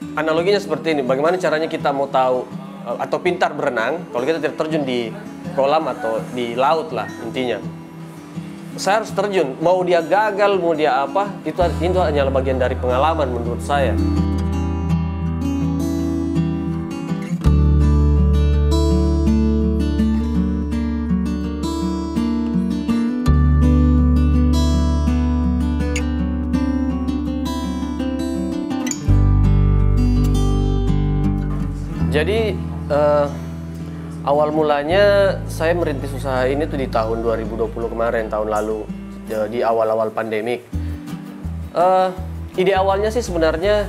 Analoginya seperti ini, bagaimana caranya kita mau tahu eh, atau pintar berenang kalau kita tidak terjun di kolam atau di laut lah intinya. Saya harus terjun, mau dia gagal, mau dia apa, itu itu hanyalah bagian dari pengalaman menurut saya. Jadi uh, awal mulanya saya merintis usaha ini tuh di tahun 2020 kemarin, tahun lalu di awal-awal pandemik. Uh, ide awalnya sih sebenarnya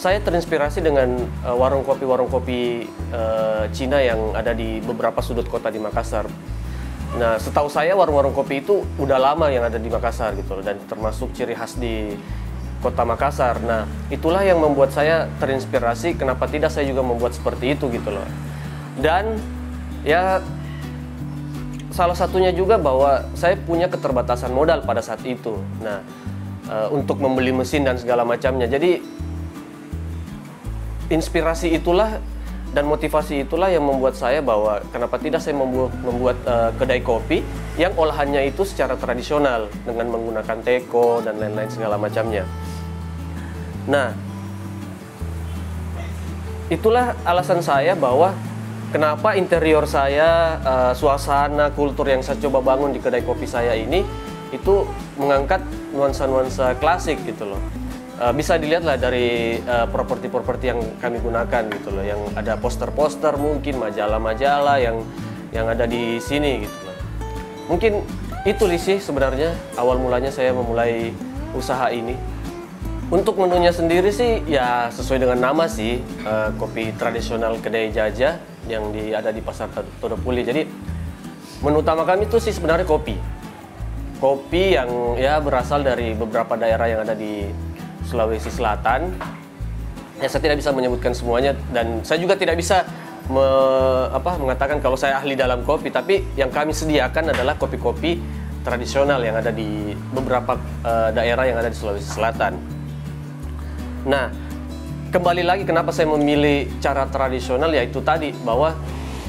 saya terinspirasi dengan uh, warung kopi warung kopi uh, Cina yang ada di beberapa sudut kota di Makassar. Nah, setahu saya warung-warung kopi itu udah lama yang ada di Makassar gitu loh dan termasuk ciri khas di kota Makassar. Nah, itulah yang membuat saya terinspirasi kenapa tidak saya juga membuat seperti itu gitu loh. Dan ya salah satunya juga bahwa saya punya keterbatasan modal pada saat itu. Nah, e, untuk membeli mesin dan segala macamnya. Jadi inspirasi itulah dan motivasi itulah yang membuat saya bahwa kenapa tidak saya membuat, membuat uh, kedai kopi yang olahannya itu secara tradisional dengan menggunakan teko dan lain-lain segala macamnya. Nah, itulah alasan saya bahwa kenapa interior saya, uh, suasana, kultur yang saya coba bangun di kedai kopi saya ini itu mengangkat nuansa-nuansa klasik gitu loh. Uh, bisa dilihat lah dari uh, properti-properti yang kami gunakan gitu loh, yang ada poster-poster mungkin majalah-majalah yang yang ada di sini gitu loh. Mungkin itu sih sebenarnya awal mulanya saya memulai usaha ini. Untuk menunya sendiri sih ya sesuai dengan nama sih uh, kopi tradisional kedai jajah yang di, ada di pasar Todopuli. Jadi menu utama kami itu sih sebenarnya kopi. Kopi yang ya berasal dari beberapa daerah yang ada di Sulawesi Selatan. Ya saya tidak bisa menyebutkan semuanya dan saya juga tidak bisa me, apa, mengatakan kalau saya ahli dalam kopi. Tapi yang kami sediakan adalah kopi-kopi tradisional yang ada di beberapa uh, daerah yang ada di Sulawesi Selatan. Nah, kembali lagi kenapa saya memilih cara tradisional yaitu tadi bahwa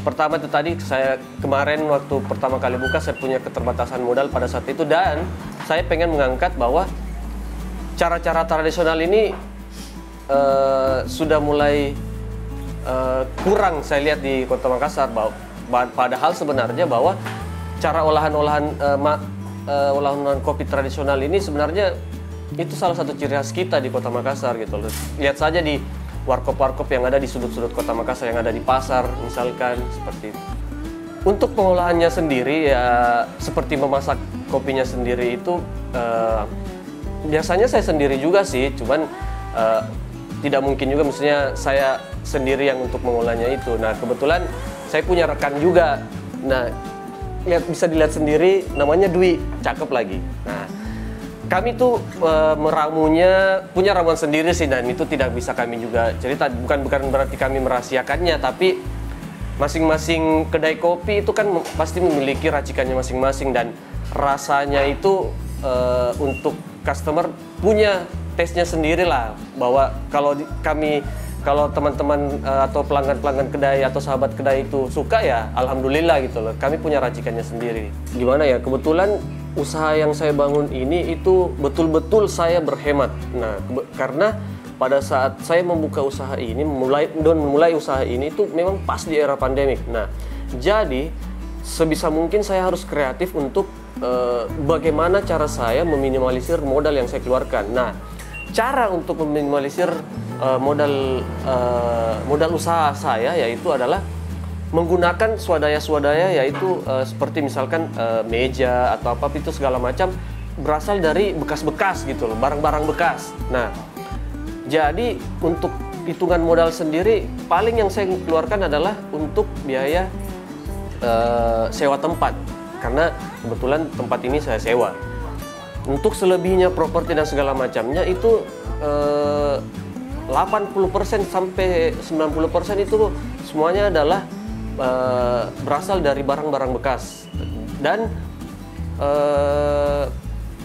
pertama itu tadi saya kemarin waktu pertama kali buka saya punya keterbatasan modal pada saat itu dan saya pengen mengangkat bahwa cara-cara tradisional ini uh, sudah mulai uh, kurang saya lihat di Kota Makassar bahwa padahal sebenarnya bahwa cara olahan-olahan uh, uh, olahan-olahan kopi tradisional ini sebenarnya itu salah satu ciri khas kita di Kota Makassar gitu loh. Lihat saja di warkop-warkop yang ada di sudut-sudut Kota Makassar yang ada di pasar misalkan seperti itu. Untuk pengolahannya sendiri ya seperti memasak kopinya sendiri itu uh, biasanya saya sendiri juga sih, cuman uh, tidak mungkin juga misalnya saya sendiri yang untuk mengolahnya itu. Nah, kebetulan saya punya rekan juga. Nah, lihat bisa dilihat sendiri namanya Dwi, cakep lagi. Nah, kami tuh e, meramunya punya ramuan sendiri sih dan itu tidak bisa kami juga cerita. Bukan bukan berarti kami merahasiakannya tapi masing-masing kedai kopi itu kan pasti memiliki racikannya masing-masing dan rasanya itu e, untuk customer punya tesnya sendiri lah bahwa kalau di, kami kalau teman-teman uh, atau pelanggan-pelanggan kedai atau sahabat kedai itu suka ya alhamdulillah gitu loh. Kami punya racikannya sendiri. Gimana ya? Kebetulan usaha yang saya bangun ini itu betul-betul saya berhemat. Nah, karena pada saat saya membuka usaha ini, memulai dan memulai usaha ini itu memang pas di era pandemik. Nah, jadi sebisa mungkin saya harus kreatif untuk uh, bagaimana cara saya meminimalisir modal yang saya keluarkan. Nah, cara untuk meminimalisir uh, modal uh, modal usaha saya yaitu adalah menggunakan swadaya-swadaya yaitu uh, seperti misalkan uh, meja atau apa itu segala macam berasal dari bekas-bekas gitu loh, barang-barang bekas. Nah, jadi untuk hitungan modal sendiri paling yang saya keluarkan adalah untuk biaya uh, sewa tempat karena kebetulan tempat ini saya sewa. Untuk selebihnya properti dan segala macamnya itu uh, 80% sampai 90% itu semuanya adalah uh, berasal dari barang-barang bekas dan uh,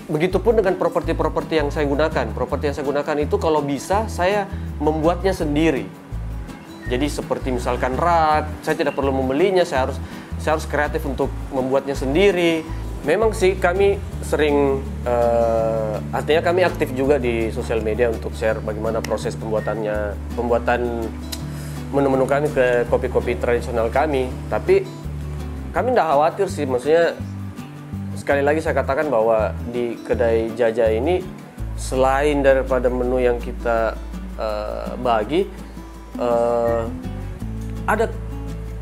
begitupun dengan properti-properti yang saya gunakan. Properti yang saya gunakan itu kalau bisa saya membuatnya sendiri. Jadi seperti misalkan rak, saya tidak perlu membelinya, saya harus saya harus kreatif untuk membuatnya sendiri. Memang sih kami sering uh, artinya kami aktif juga di sosial media untuk share bagaimana proses pembuatannya, pembuatan menu-menu kami ke kopi-kopi tradisional kami. Tapi kami tidak khawatir sih, maksudnya sekali lagi saya katakan bahwa di kedai Jaja ini selain daripada menu yang kita uh, bagi uh, ada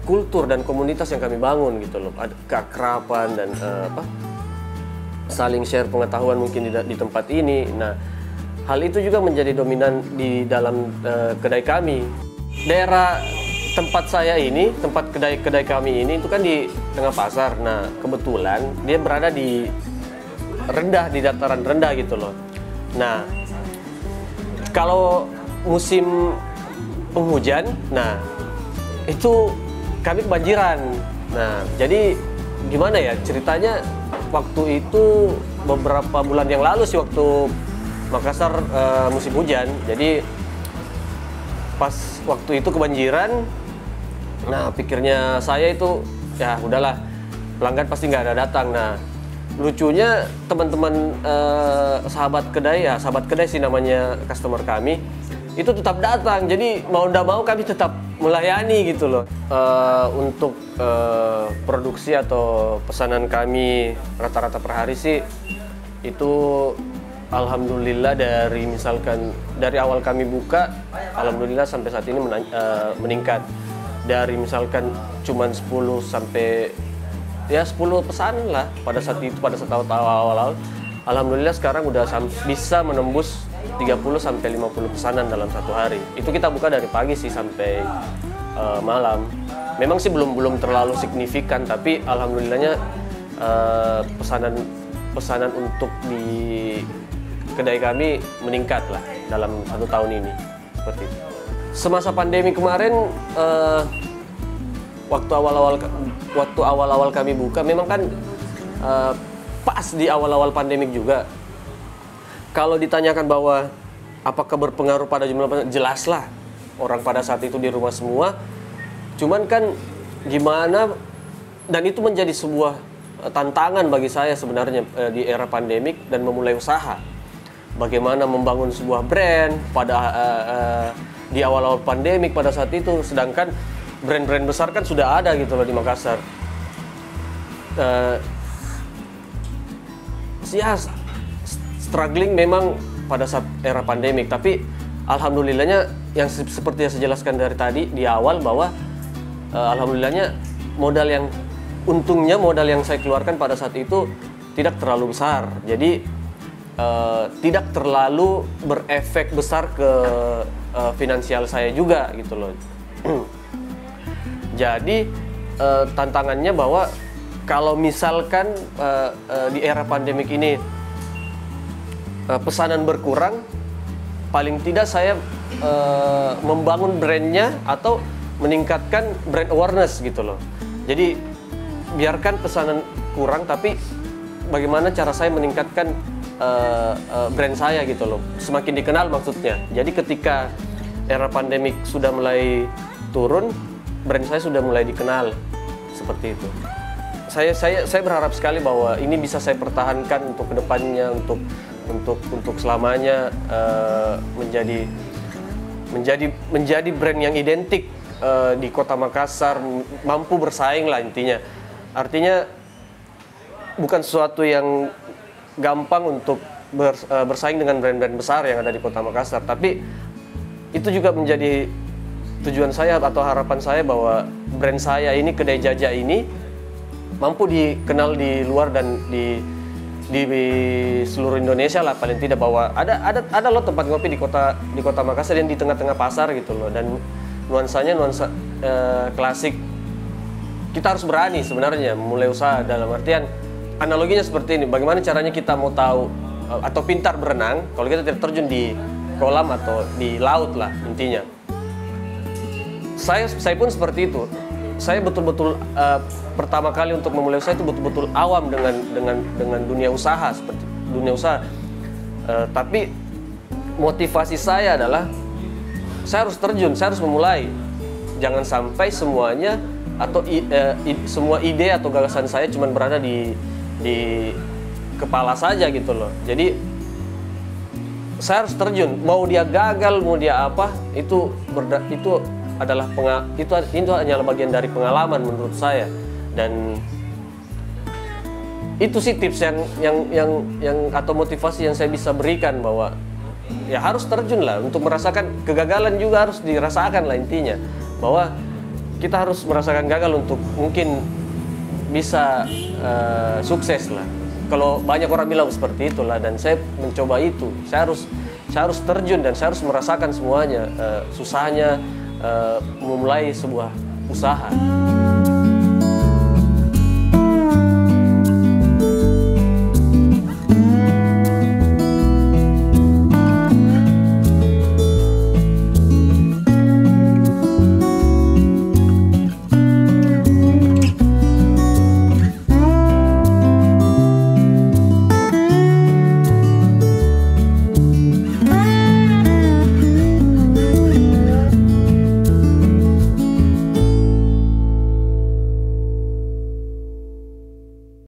kultur dan komunitas yang kami bangun gitu loh. Ada keakraban dan uh, apa saling share pengetahuan mungkin di, di tempat ini. Nah hal itu juga menjadi dominan di dalam uh, kedai kami daerah tempat saya ini, tempat kedai-kedai kami ini itu kan di tengah pasar. Nah, kebetulan dia berada di rendah di dataran rendah gitu loh. Nah, kalau musim penghujan, nah itu kami kebanjiran. Nah, jadi gimana ya ceritanya waktu itu beberapa bulan yang lalu sih waktu Makassar uh, musim hujan. Jadi pas waktu itu kebanjiran Nah pikirnya saya itu ya udahlah pelanggan pasti nggak ada datang. Nah lucunya teman-teman eh, sahabat kedai ya sahabat kedai sih namanya customer kami itu tetap datang jadi mau ndak mau kami tetap melayani gitu loh uh, untuk uh, produksi atau pesanan kami rata-rata per hari sih itu alhamdulillah dari misalkan dari awal kami buka alhamdulillah sampai saat ini uh, meningkat dari misalkan cuma 10 sampai ya 10 pesanan lah pada saat itu pada saat awal-awal Alhamdulillah sekarang udah bisa menembus 30 sampai 50 pesanan dalam satu hari. Itu kita buka dari pagi sih sampai uh, malam. Memang sih belum belum terlalu signifikan tapi alhamdulillahnya uh, pesanan pesanan untuk di kedai kami meningkat lah dalam satu tahun ini. Seperti itu. Semasa pandemi kemarin uh, waktu awal-awal waktu awal-awal kami buka memang kan uh, pas di awal-awal pandemik juga. Kalau ditanyakan bahwa apakah berpengaruh pada jumlah jelas lah orang pada saat itu di rumah semua. Cuman kan gimana dan itu menjadi sebuah eh, tantangan bagi saya sebenarnya di era pandemik dan memulai usaha bagaimana membangun sebuah brand pada uh, uh, di awal-awal pandemik pada saat itu. Sedangkan brand-brand besar kan sudah ada gitu loh di Makassar. Uh, ya struggling memang pada saat era pandemik. Tapi alhamdulillahnya yang seperti yang saya jelaskan dari tadi di awal bahwa uh, alhamdulillahnya modal yang untungnya modal yang saya keluarkan pada saat itu tidak terlalu besar. Jadi uh, tidak terlalu berefek besar ke uh, finansial saya juga gitu loh. Jadi uh, tantangannya bahwa kalau misalkan uh, uh, di era pandemik ini uh, pesanan berkurang, paling tidak saya uh, membangun brandnya atau meningkatkan brand awareness gitu loh. Jadi biarkan pesanan kurang, tapi bagaimana cara saya meningkatkan uh, uh, brand saya gitu loh. Semakin dikenal maksudnya. Jadi ketika era pandemik sudah mulai turun brand saya sudah mulai dikenal seperti itu. Saya saya saya berharap sekali bahwa ini bisa saya pertahankan untuk ke depannya untuk untuk untuk selamanya uh, menjadi menjadi menjadi brand yang identik uh, di kota Makassar mampu bersaing lah intinya. Artinya bukan sesuatu yang gampang untuk eh, bersaing dengan brand-brand besar yang ada di Kota Makassar. Tapi itu juga menjadi tujuan saya atau harapan saya bahwa brand saya ini kedai jaja ini mampu dikenal di luar dan di di, seluruh Indonesia lah paling tidak bahwa ada ada ada loh tempat ngopi di kota di kota Makassar yang di tengah-tengah pasar gitu loh dan nuansanya nuansa eh, klasik kita harus berani sebenarnya mulai usaha dalam artian analoginya seperti ini. Bagaimana caranya kita mau tahu eh, atau pintar berenang kalau kita tidak terjun di kolam atau di laut lah intinya. Saya saya pun seperti itu. Saya betul-betul uh, pertama kali untuk memulai usaha itu betul-betul awam dengan dengan dengan dunia usaha seperti dunia usaha. Uh, tapi motivasi saya adalah saya harus terjun, saya harus memulai. Jangan sampai semuanya atau uh, semua ide atau gagasan saya cuma berada di di kepala saja gitu loh. Jadi saya harus terjun. Mau dia gagal, mau dia apa, itu berda, itu adalah penga, itu itu hanyalah bagian dari pengalaman menurut saya dan itu sih tips yang yang yang yang atau motivasi yang saya bisa berikan bahwa ya harus terjun lah untuk merasakan kegagalan juga harus dirasakan lah intinya bahwa kita harus merasakan gagal untuk mungkin bisa uh, sukses lah. Kalau banyak orang bilang seperti itulah dan saya mencoba itu. Saya harus saya harus terjun dan saya harus merasakan semuanya. Uh, susahnya uh, memulai sebuah usaha.